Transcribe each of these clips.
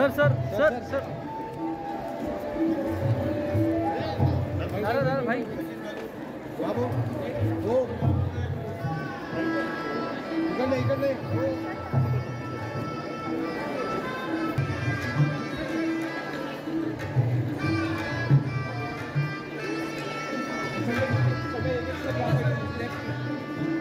Sir sir sir sir. दादा भाई। बाबू हो इकडे इकडे हो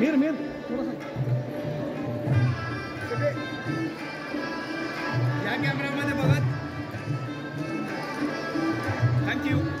मीर मीर। थोडासा या कॅमेरामध्ये बघत थँक्यू थँक्यू